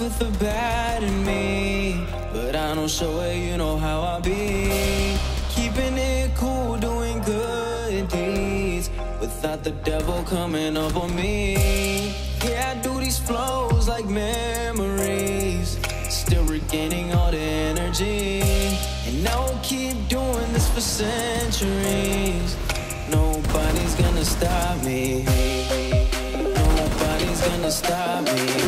with the bad in me. But I don't show it, you know how I be. Keeping it cool, doing good deeds. Without the devil coming up on me. Yeah, I do these flows like memories. Still regaining all the energy. And I will keep doing this for centuries. Nobody's gonna stop me. Nobody's gonna stop me.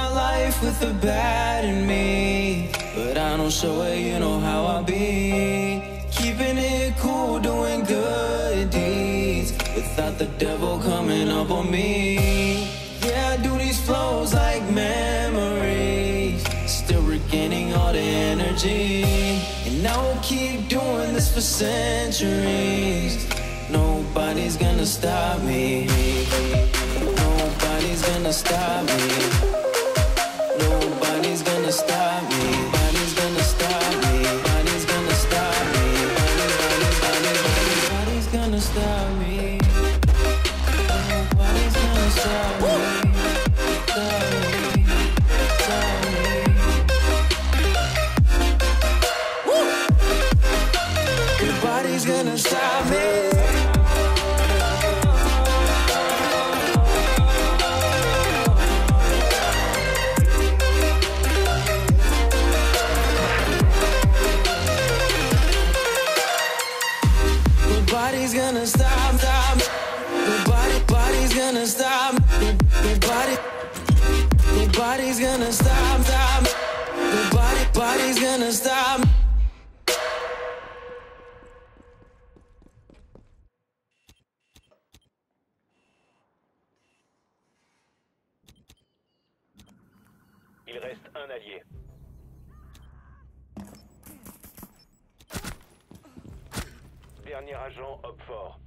life with the bad in me. But I don't show it, you know how I be. Keeping it cool, doing good deeds. Without the devil coming up on me. Yeah, I do these flows like memories. Still regaining all the energy. And I will keep doing this for centuries. Nobody's gonna stop me. Nobody's gonna stop me. Gonna stop me. Nobody's gonna stop me. Stop me. Stop me. Nobody's gonna stop me. Nobody's gonna stop, stop. Nobody, nobody's gonna stop. Nobody, nobody's gonna stop, stop. Nobody, nobody's gonna stop. Il reste un allié. Dernier agent, Hopfort.